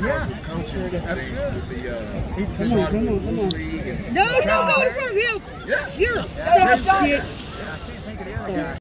yeah. the uh, He's- come on, come No, don't go in front of him. yeah. Here. Yeah. Yeah. Yeah. Yeah. Yeah.